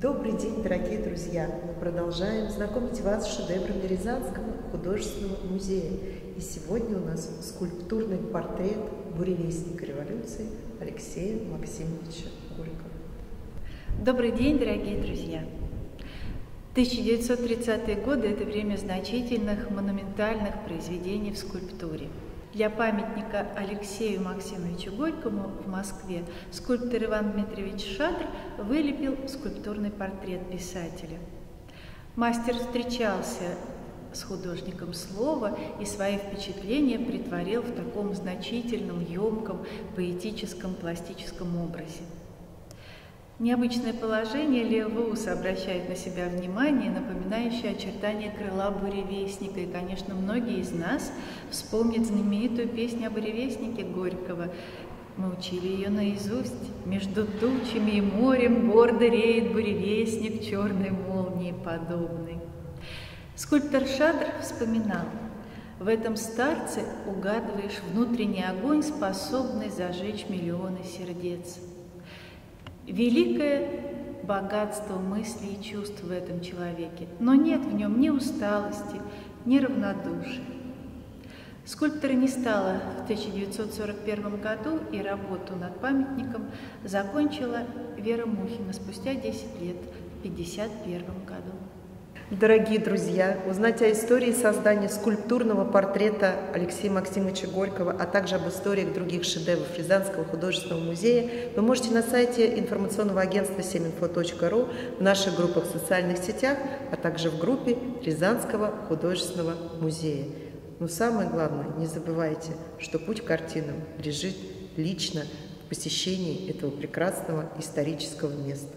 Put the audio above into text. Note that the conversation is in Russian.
Добрый день, дорогие друзья! Мы продолжаем знакомить вас с шедеврами Рязанского художественного музея. И сегодня у нас скульптурный портрет буревестника революции Алексея Максимовича Горького. Добрый день, дорогие друзья! 1930-е годы – это время значительных монументальных произведений в скульптуре – для памятника Алексею Максимовичу Горькому в Москве скульптор Иван Дмитриевич Шадр вылепил скульптурный портрет писателя. Мастер встречался с художником слова и свои впечатления притворил в таком значительном, емком, поэтическом, пластическом образе. Необычное положение левого уса обращает на себя внимание, напоминающее очертания крыла буревестника. И, конечно, многие из нас вспомнят знаменитую песню о буревестнике Горького. Мы учили ее наизусть. Между тучами и морем гордо реет буревестник, черной молнии подобный. Скульптор Шадр вспоминал, в этом старце угадываешь внутренний огонь, способный зажечь миллионы сердец. Великое богатство мыслей и чувств в этом человеке, но нет в нем ни усталости, ни равнодушия. Скульптора не стало в 1941 году, и работу над памятником закончила Вера Мухина спустя 10 лет, в 1951 году. Дорогие друзья, узнать о истории создания скульптурного портрета Алексея Максимовича Горького, а также об историях других шедевров Рязанского художественного музея вы можете на сайте информационного агентства семинфо.ру, в наших группах в социальных сетях, а также в группе Рязанского художественного музея. Но самое главное, не забывайте, что путь к картинам лежит лично в посещении этого прекрасного исторического места.